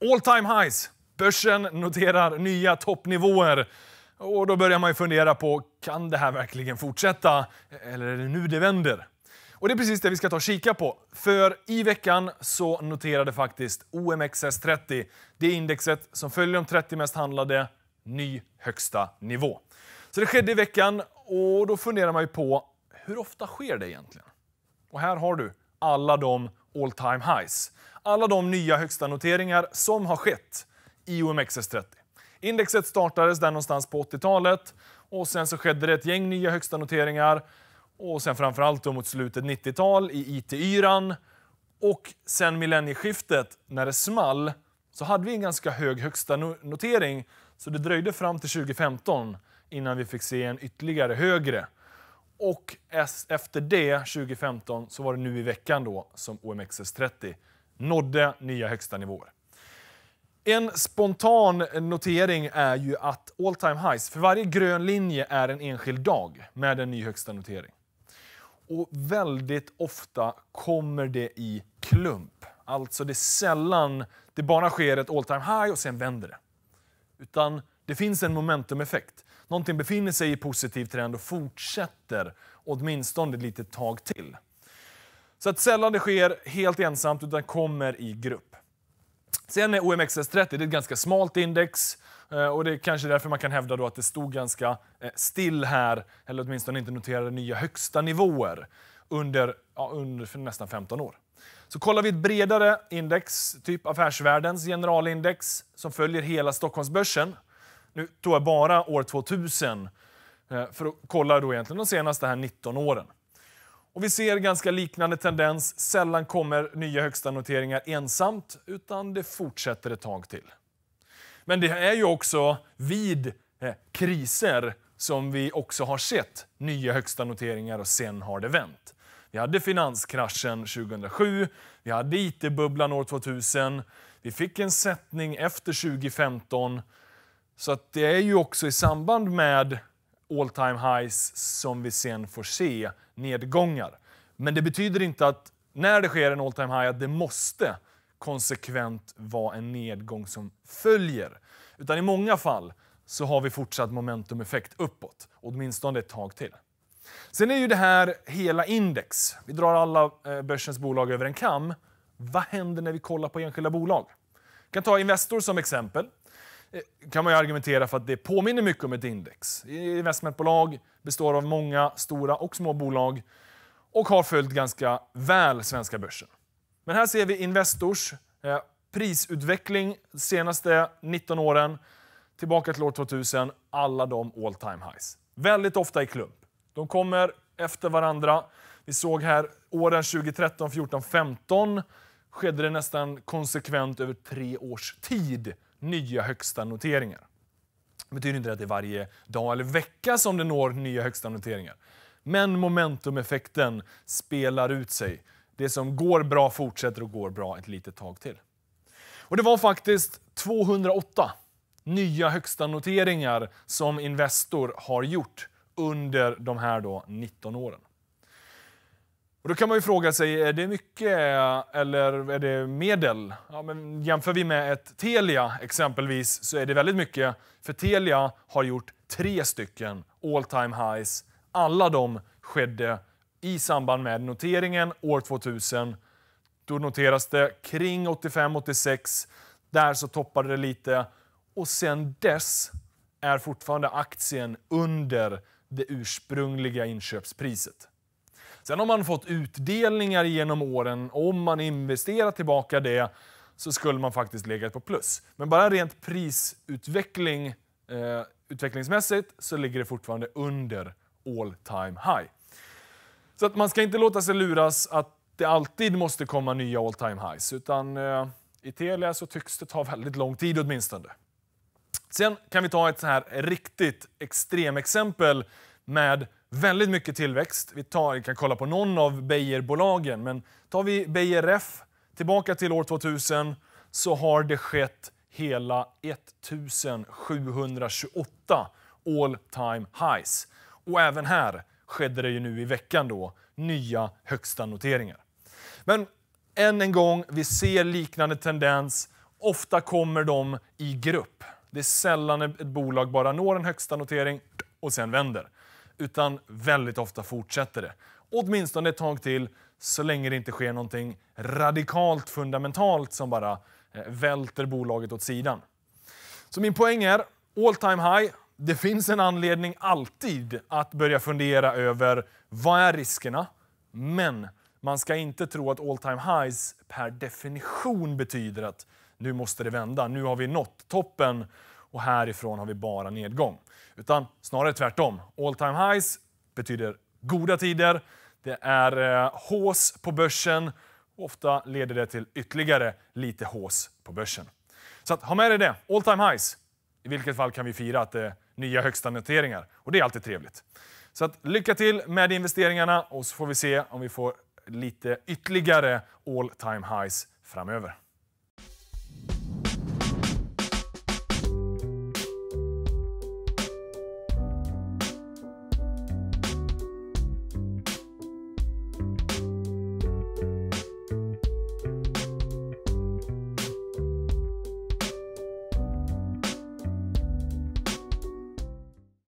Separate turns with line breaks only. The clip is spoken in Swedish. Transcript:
All time highs. Börsen noterar nya toppnivåer. Och då börjar man ju fundera på, kan det här verkligen fortsätta? Eller är det nu det vänder? Och det är precis det vi ska ta och kika på. För i veckan så noterade faktiskt OMXS30, det indexet som följer de 30 mest handlade, ny högsta nivå. Så det skedde i veckan och då funderar man ju på, hur ofta sker det egentligen? Och här har du alla de all time highs. Alla de nya högsta noteringar som har skett i OMXS30. Indexet startades där någonstans på 80-talet och sen så skedde det ett gäng nya högsta noteringar och sen framförallt då mot slutet 90-tal i IT-yran och sen millennieskiftet när det small så hade vi en ganska hög högsta notering så det dröjde fram till 2015 innan vi fick se en ytterligare högre. Och efter det, 2015, så var det nu i veckan då som OMXS30 nådde nya högsta nivåer. En spontan notering är ju att all time highs, för varje grön linje är en enskild dag med en ny högsta notering. Och väldigt ofta kommer det i klump. Alltså det är sällan det bara sker ett all time high och sen vänder det. Utan det finns en momentumeffekt. Någonting befinner sig i positiv trend och fortsätter åtminstone ett litet tag till. Så att sällan det sker helt ensamt utan kommer i grupp. Sen är OMXS30 det är ett ganska smalt index eh, och det är kanske därför man kan hävda då att det stod ganska eh, still här, eller åtminstone inte noterade nya högsta nivåer under, ja, under nästan 15 år. Så kollar vi ett bredare index, typ Affärsvärldens generalindex, som följer hela Stockholmsbörsen. Nu tog jag bara år 2000 eh, för att kolla då egentligen de senaste här 19 åren. Och vi ser ganska liknande tendens. Sällan kommer nya högsta noteringar ensamt, utan det fortsätter ett tag till. Men det är ju också vid eh, kriser som vi också har sett nya högsta noteringar och sen har det vänt. Vi hade finanskraschen 2007, vi hade IT-bubblan år 2000, vi fick en sättning efter 2015. Så att det är ju också i samband med all time highs som vi sen får se nedgångar. Men det betyder inte att när det sker en all time high att det måste konsekvent vara en nedgång som följer. Utan i många fall så har vi fortsatt momentumeffekt uppåt, åtminstone ett tag till. Sen är ju det här hela index. Vi drar alla eh, börsens bolag över en kam. Vad händer när vi kollar på enskilda bolag? Vi kan ta Investor som exempel. Eh, kan man ju argumentera för att det påminner mycket om ett index. Investmentbolag består av många stora och små bolag och har följt ganska väl svenska börsen. Men här ser vi Investors eh, prisutveckling de senaste 19 åren, tillbaka till år 2000, alla de all time highs. Väldigt ofta i klump. De kommer efter varandra. Vi såg här åren 2013, 14, 15 skedde det nästan konsekvent över tre års tid nya högsta noteringar. Det betyder inte att det är varje dag eller vecka som det når nya högsta noteringar. Men momentumeffekten spelar ut sig. Det som går bra fortsätter och går bra ett litet tag till. Och det var faktiskt 208 nya högsta noteringar som Investor har gjort under de här då 19 åren. Och då kan man ju fråga sig, är det mycket eller är det medel? Ja, men jämför vi med ett Telia exempelvis så är det väldigt mycket. För Telia har gjort tre stycken all time highs. Alla de skedde i samband med noteringen år 2000. Då noteras det kring 85-86. Där så toppade det lite. Och sen dess är fortfarande aktien under det ursprungliga inköpspriset. Sen har man fått utdelningar genom åren. Om man investerar tillbaka det så skulle man faktiskt legat på plus. Men bara rent prisutveckling eh, utvecklingsmässigt så ligger det fortfarande under all time high. Så att man ska inte låta sig luras att det alltid måste komma nya all time highs. Utan eh, i Telia så tycks det ta väldigt lång tid åtminstone. Sen kan vi ta ett så här riktigt extremexempel med väldigt mycket tillväxt. Vi, tar, vi kan kolla på någon av Beijerbolagen, men tar vi Beijer Ref tillbaka till år 2000 så har det skett hela 1728 all time highs. Och även här skedde det ju nu i veckan då nya högsta noteringar. Men än en gång, vi ser liknande tendens ofta kommer de i grupp. Det är sällan ett bolag bara når en högsta notering och sen vänder. Utan väldigt ofta fortsätter det. Åtminstone ett tag till, så länge det inte sker någonting radikalt fundamentalt som bara eh, välter bolaget åt sidan. Så min poäng är, all time high, det finns en anledning alltid att börja fundera över vad är riskerna? Men man ska inte tro att all time highs per definition betyder att nu måste det vända, nu har vi nått toppen och härifrån har vi bara nedgång. Utan snarare tvärtom. All time highs betyder goda tider, det är eh, hås på börsen ofta leder det till ytterligare lite hås på börsen. Så att, ha med dig det, all time highs. I vilket fall kan vi fira att det är nya högsta noteringar och det är alltid trevligt. Så att, lycka till med investeringarna och så får vi se om vi får lite ytterligare all time highs framöver.